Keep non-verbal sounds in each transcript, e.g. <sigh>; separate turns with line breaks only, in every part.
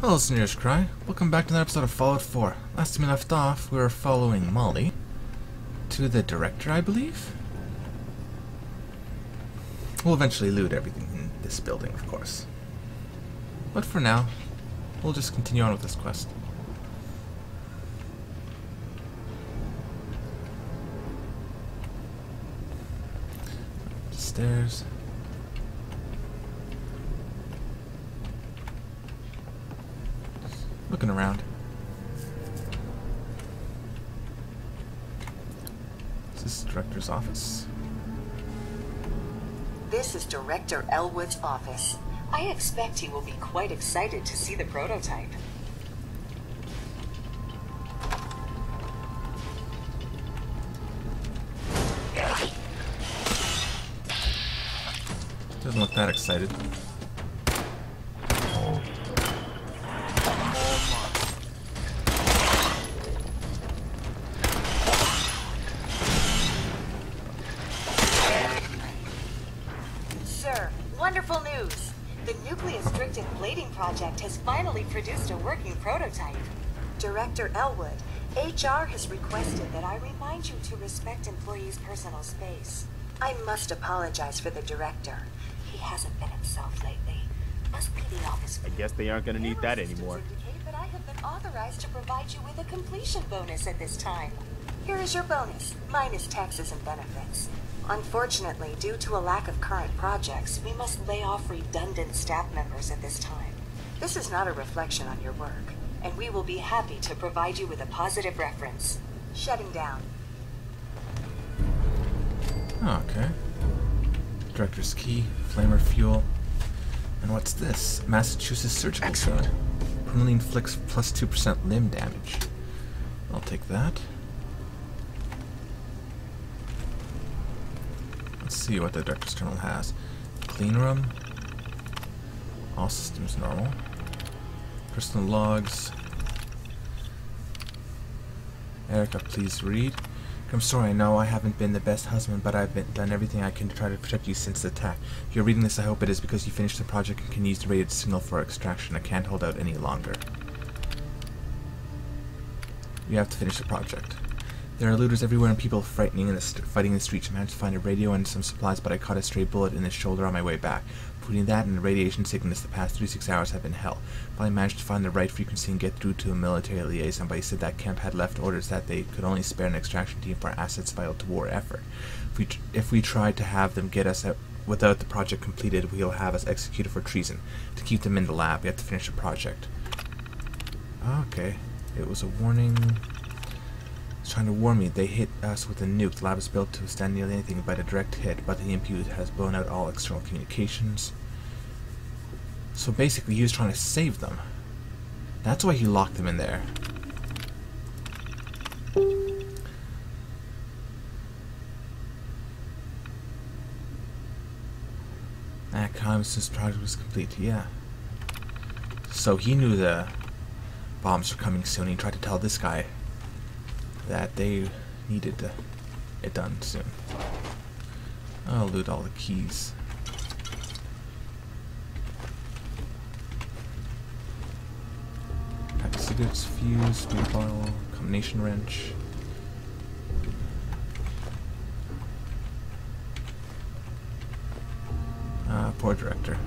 Hello, Sneers Cry. Welcome back to another episode of Fallout 4. Last time we left off, we were following Molly to the director, I believe. We'll eventually loot everything in this building, of course. But for now, we'll just continue on with this quest. Stairs. Looking around. Is this director's office?
This is Director Elwood's office. I expect he will be quite excited to see the prototype.
Doesn't look that excited.
Director Elwood, HR has requested that I remind you to respect employees' personal space. I must apologize for the director. He hasn't been himself lately. Must be the office.
I guess they aren't gonna need that anymore.
indicate that I have been authorized to provide you with a completion bonus at this time. Here is your bonus, minus taxes and benefits. Unfortunately, due to a lack of current projects, we must lay off redundant staff members at this time. This is not a reflection on your work, and we will be happy to provide you with a positive reference. Shutting down.
Oh, okay. Director's key, flamer fuel. And what's this? Massachusetts surgical
Excellent.
zone. Permanently inflicts plus 2% limb damage. I'll take that. Let's see what the director's terminal has. Clean room. All systems normal. Personal logs. Erica, please read. I'm sorry, I know I haven't been the best husband, but I've been, done everything I can to try to protect you since the attack. If you're reading this, I hope it is because you finished the project and can use the radiant signal for extraction. I can't hold out any longer. You have to finish the project. There are looters everywhere and people frightening in the fighting in the streets. I managed to find a radio and some supplies, but I caught a stray bullet in the shoulder on my way back. Between that and the radiation sickness, the past 36 hours have been hell. Finally managed to find the right frequency and get through to a military liaison, but he said that camp had left orders that they could only spare an extraction team for assets vital to war effort. If we, if we tried to have them get us out without the project completed, we'll have us executed for treason. To keep them in the lab, we have to finish the project. Okay. It was a warning. Trying to warn me. They hit us with a nuke. The lab is built to withstand nearly anything but a direct hit, but the EMP has blown out all external communications. So basically, he was trying to save them. That's why he locked them in there. That time since project was complete, yeah. So he knew the bombs were coming soon. He tried to tell this guy that they needed to, it done soon. I'll loot all the keys. Cigarettes, fuse, speed bottle, combination wrench. Ah, poor director.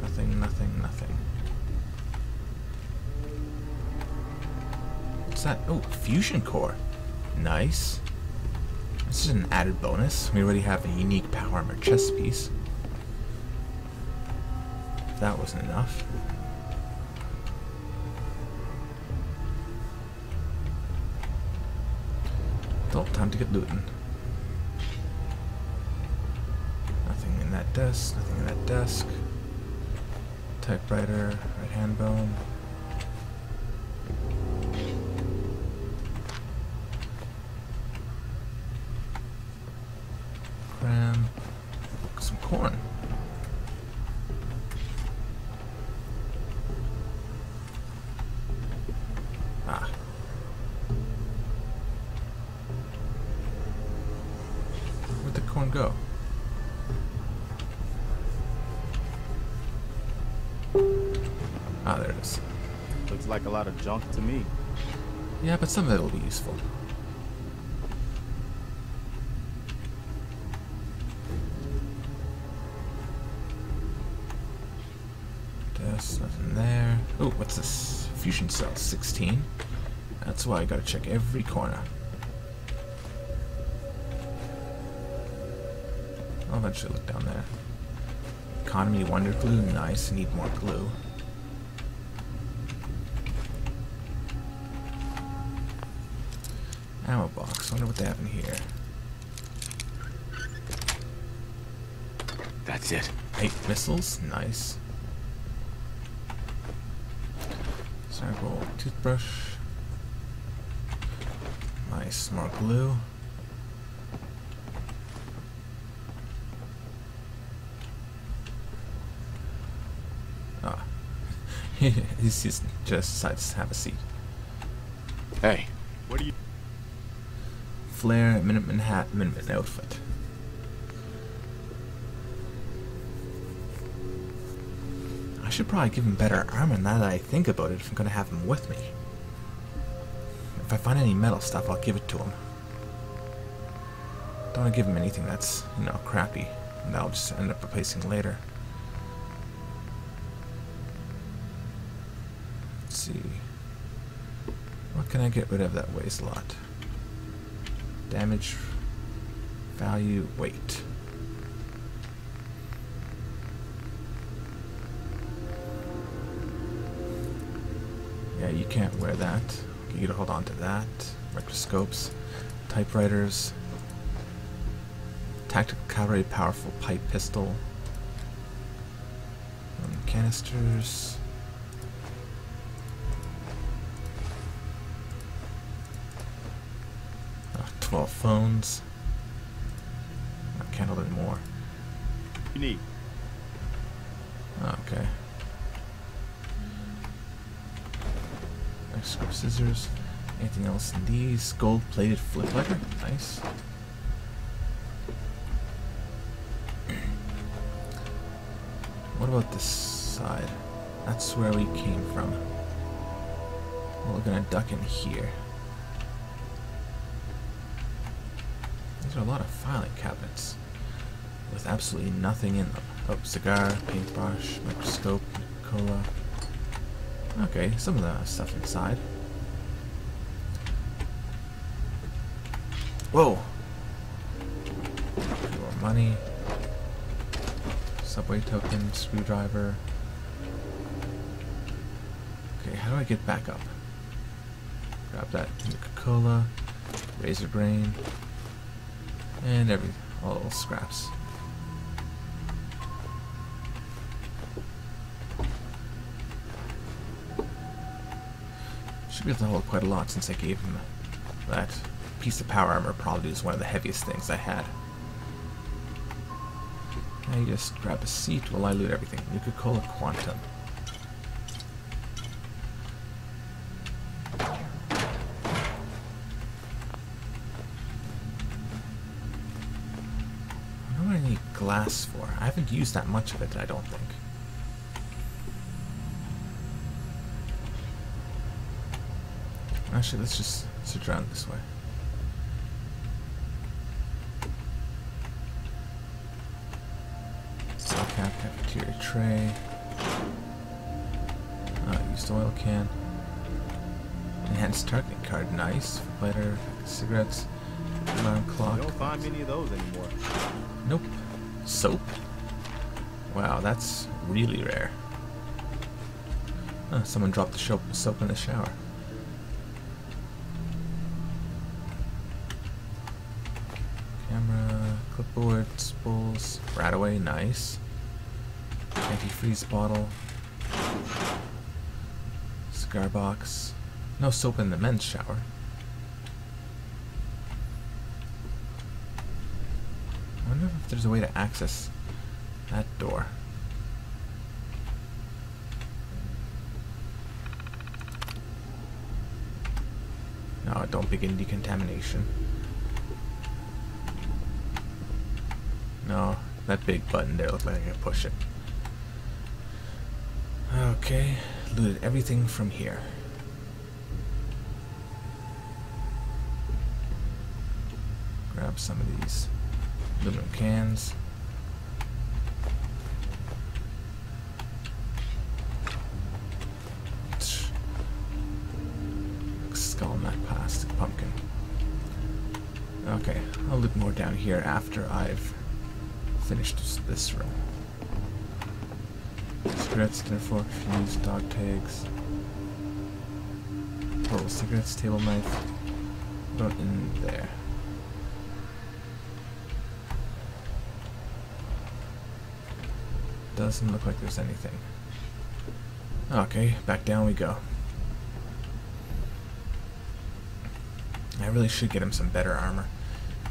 Nothing, nothing, nothing. What's that? Oh, fusion core. Nice. This is an added bonus. We already have a unique power armor chest piece. That wasn't enough. Well, time to get looting. Nothing in that desk, nothing in that desk. Typewriter, right hand bone.
Like a lot of junk to me.
Yeah, but some of it will be useful. There's nothing there. Oh, what's this? Fusion cell 16. That's why I gotta check every corner. I'll eventually look down there. Economy Wonder Glue, nice. Need more glue. Ammo box. I Wonder what they have in here.
That's it.
Eight missiles, nice. Circle toothbrush. Nice, more glue. Ah. <laughs> He's just, just decides to have a seat.
Hey,
What do you?
Flare, Minuteman hat, Minuteman outfit. I should probably give him better armor now that I think about it if I'm gonna have him with me. If I find any metal stuff, I'll give it to him. Don't want to give him anything that's, you know, crappy. And I'll just end up replacing later. Let's see. What can I get rid of that a lot? Damage, value, weight. Yeah, you can't wear that. You gotta hold on to that. Microscopes, typewriters, tactical cavalry, powerful pipe pistol, um, canisters. 12 phones. I can't hold any more.
You need.
Okay. Microscope scissors. Anything else in these? Gold plated flip lighter? Nice. <clears throat> What about this side? That's where we came from. We're gonna duck in here. A lot of filing cabinets with absolutely nothing in them. Oh, cigar, paintbrush, microscope, cola. Okay, some of the stuff inside. Whoa! More money. Subway token, screwdriver. Okay, how do I get back up? Grab that Coca-Cola, razor grain, and every all scraps. Should be able to hold quite a lot since I gave him that piece of power armor. Probably was one of the heaviest things I had. You just grab a seat while I loot everything. Nuka-Cola Quantum. I need glass for. I haven't used that much of it, I don't think. Actually, let's just switch around this way. Cell cap, cafeteria tray. Uh, used oil can. Enhanced targeting card, nice. Lighter, cigarettes, alarm clock.
You don't find many of those anymore.
Nope. Soap? Wow, that's really rare. Huh, someone dropped the soap, soap in the shower. Camera, clipboard, spools, Radaway, nice. Antifreeze bottle. Cigar box. No soap in the men's shower. I wonder if there's a way to access that door. No, don't begin decontamination. No, that big button there looks like I can push it. Okay, looted everything from here. Grab some of these aluminum cans. Skull that plastic pumpkin. Okay, I'll look more down here after I've finished this- room. Cigarettes, dinner fork, fuse, dog tags. Portable cigarettes, table knife. About in there. Doesn't look like there's anything. Okay, back down we go. I really should get him some better armor.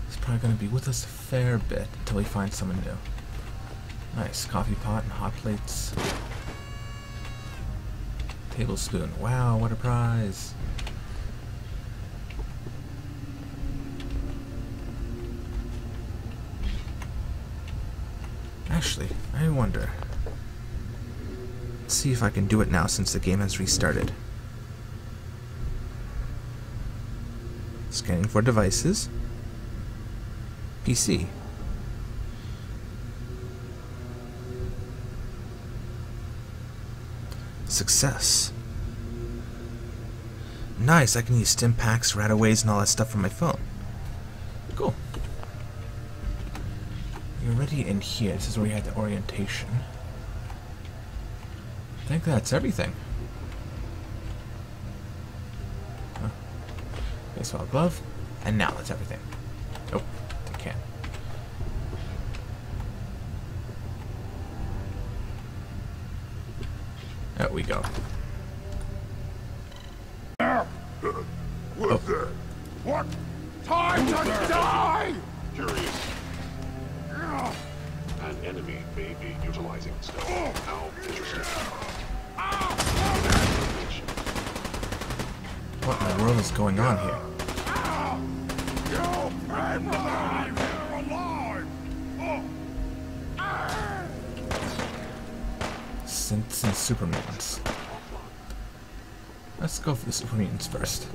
He's probably going to be with us a fair bit until we find someone new. Nice, coffee pot and hot plates. Tablespoon. Wow, what a prize. Actually, I wonder. Let's see if I can do it now since the game has restarted. Scanning for devices. PC. Success. Nice, I can use stim packs, Radaways, and all that stuff from my phone. You're already in here. This is where we had the orientation. I think that's everything. Huh. Baseball glove. And now that's everything. Oh, I can't. There we go.
What's that? What? Oh. Time to die!
Curious. Enemy may be utilizing stealth. How interesting.
What in the world is going on here? Synths and supermutants. Let's go for the supermutants first.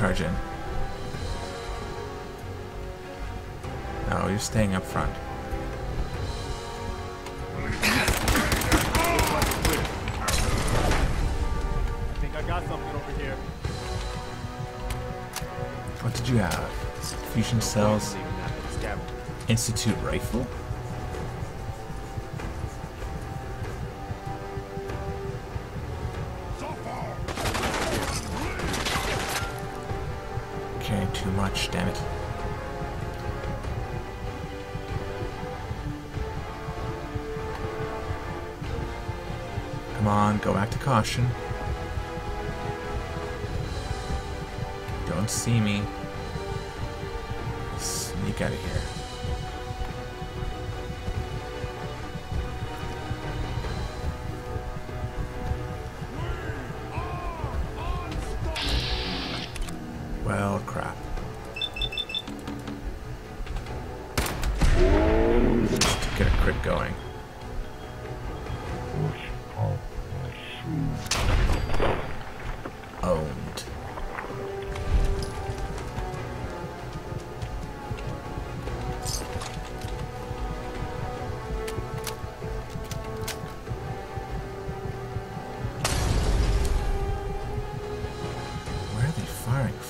Charge in. No, you're staying up front.
I think I got something over here.
What did you have? Fusion cells,
Leaving that for the scavenger.
Institute rifle? To caution. Don't see me. Sneak out of here.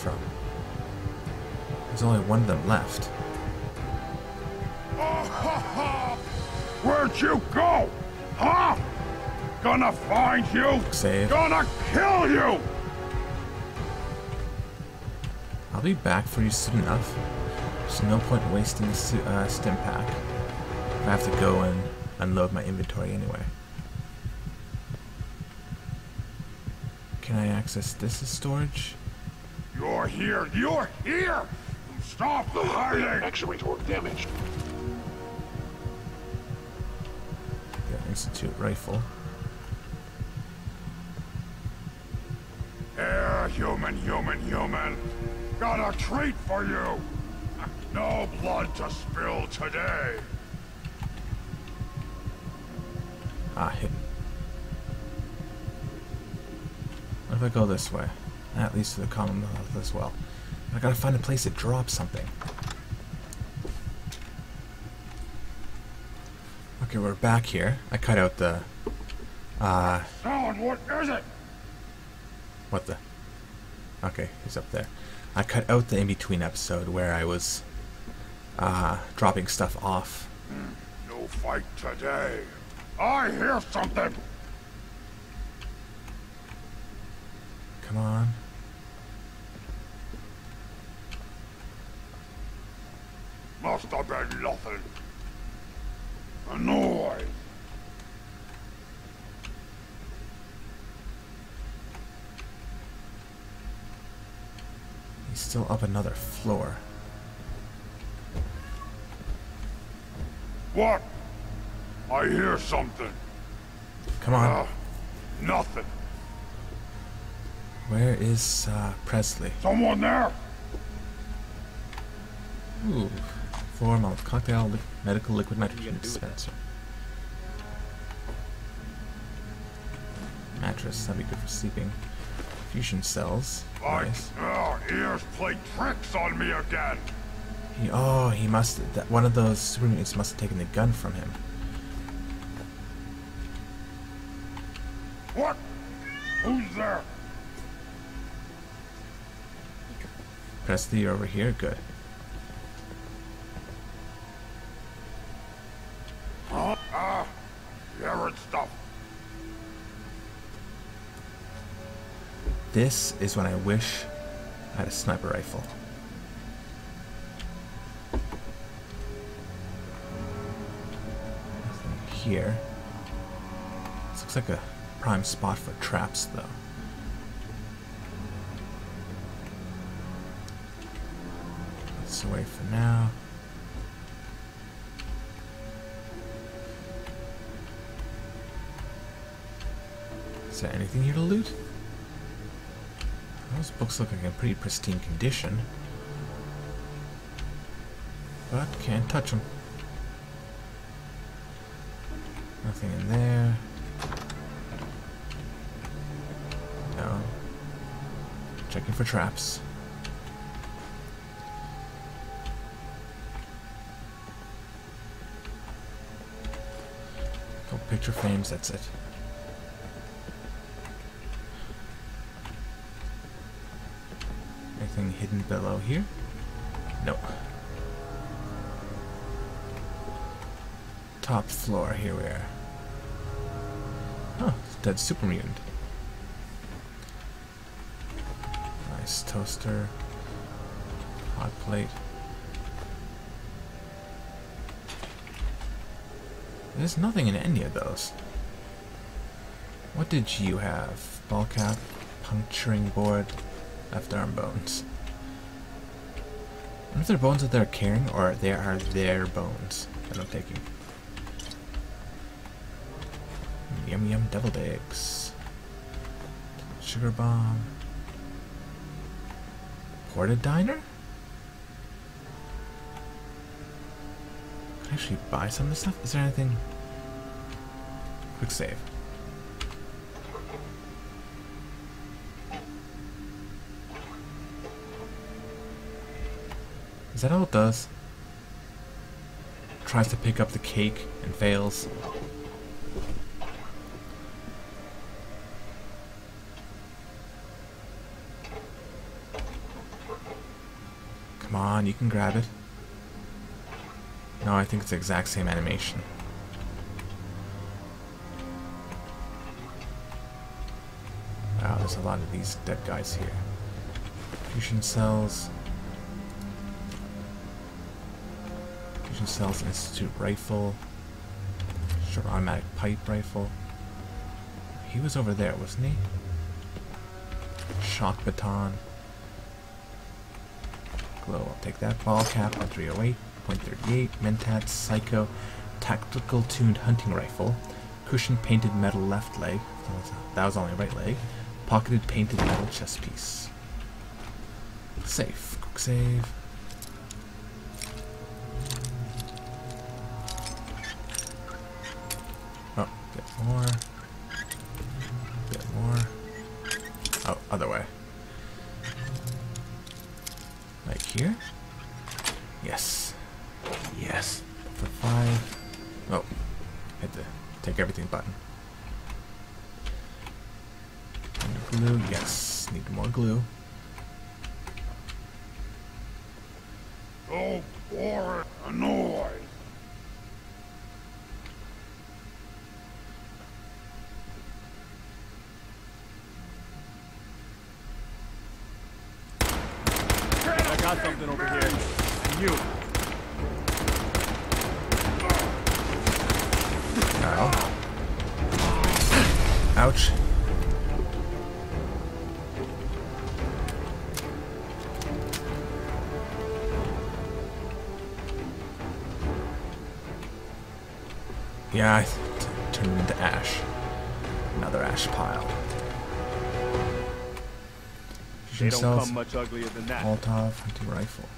From? There's only one of them left. <laughs>
Where'd you go? Huh? Gonna find you?
Save.
Gonna kill you!
I'll be back for you soon enough. There's no point in wasting the uh, stim pack. I have to go and unload my inventory anyway. Can I access this as storage?
You're here! You're here! Stop
The
hiding!
actuator damaged.
The Institute rifle.
Here, human, human, human. Got a treat for you. No blood to spill today.
Ah, hidden. What if I go this way? That leads to the Commonwealth as well. I gotta find a place to drop something. Okay, we're back here. I cut out the... Uh,
what is it?
what the? Okay, he's up there. I cut out the in-between episode where I was, uh, dropping stuff off.
No fight today. I hear something.
Come on.
Must have been nothing. A noise.
He's still up another floor.
What? I hear something.
Come on.
Uh, nothing.
Where is, uh, Presley?
Someone there?
Ooh. Four month cocktail li- medical liquid nitrogen
gonna do with that?
dispenser. Mattress, that'd be good for sleeping. Fusion cells.
Like,
Nice.
uh, ears play tricks on me again.
He, oh, he must. That one of those super mutants must have taken the gun from him.
What? Who's there?
You're over here. Good.
Ah.
This is when I wish I had a sniper rifle. Nothing here. This looks like a prime spot for traps, though. Away for now. Is there anything here to loot? Those books look like in pretty pristine condition. But can't touch them. Nothing in there. No. Checking for traps. Frames, that's it. Anything hidden below here? No. Top floor, here we are. Oh, dead super mutant. Nice toaster. Hot plate. There's nothing in any of those. What did you have? Ball cap, puncturing board, left arm bones. I wonder if they're bones that they're carrying or they are their bones that I'm taking. Yum yum deviled eggs. Sugar bomb. Porta diner? Can I actually buy some of this stuff? Is there anything? Quick save. Is that all it does? Tries to pick up the cake and fails. Come on, you can grab it. No, I think it's the exact same animation. There's a lot of these dead guys here. Fusion cells. Fusion cells, Institute rifle. Short automatic pipe rifle. He was over there, wasn't he? Shock baton. Glow, I'll take that. Ball cap on 308. .38. Mentat Psycho Tactical Tuned Hunting Rifle. Cushion painted metal left leg. That was, that was only right leg. Pocketed painted metal chest piece. Safe. Quick save.
Boring. Annoyed.
I got something
I turned him into ash. Another ash pile.
They don't come much uglier than that.
Molotov, hunting rifle.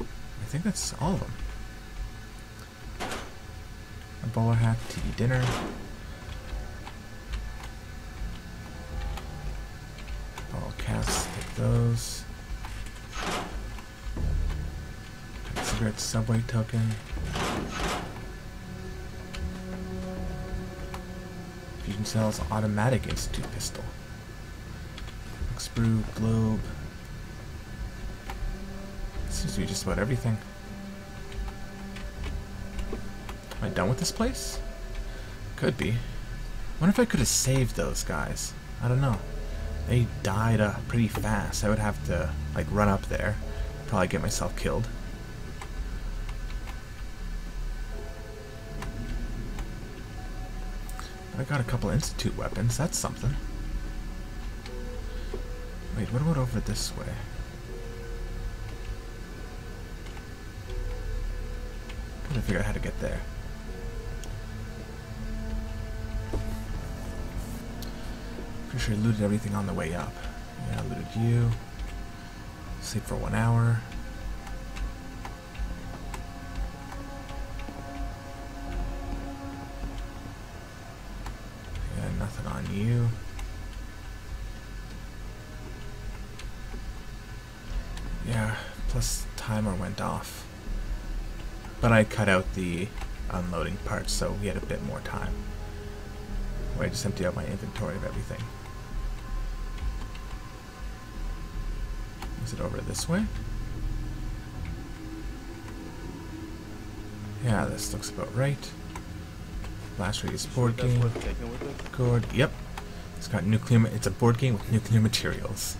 I think that's all of them. A bowler hat, TV dinner. All caps, take those. Cigarette subway token. Fusion cells automatic institute pistol. Sprue, globe. Seems to be just about everything. Am I done with this place? Could be. wonder if I could have saved those guys. I don't know. They died uh, pretty fast. I would have to like run up there, probably get myself killed. I got a couple institute weapons. That's something. Wait, what about over this way? Gotta figure out how to get there. Pretty sure I looted everything on the way up. Yeah, I looted you. Sleep for one hour. Off. But I cut out the unloading part, so we had a bit more time. Where I just empty out my inventory of everything. Is it over this way? Yeah, this looks about right. Blast radius board game. Good. Yep. It's got nuclear. It's a board game with nuclear materials.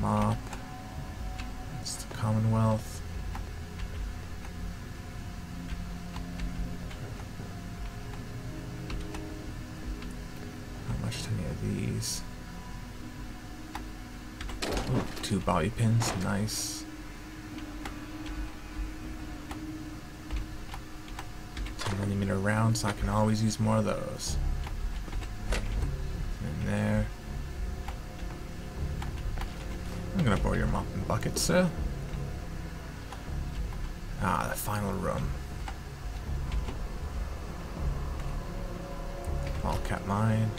Mop. Commonwealth. How much too many of these? Ooh, two bobby pins. Nice. 10 millimeter rounds, so I can always use more of those. In there. I'm gonna borrow your mop and bucket, sir. Ah, the final room. All cap mine.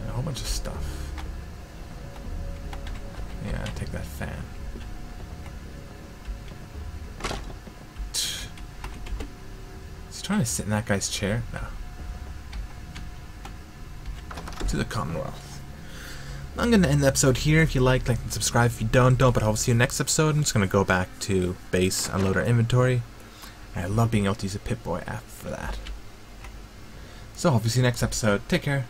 And a whole bunch of stuff. Yeah, take that fan. Is he trying to sit in that guy's chair? No. To the Commonwealth. I'm going to end the episode here. If you like, like and subscribe. If you don't, don't. But I'll see you next episode. I'm just going to go back to base, unload our inventory. I love being able to use a Pip-Boy app for that. So, hope you see you next episode. Take care.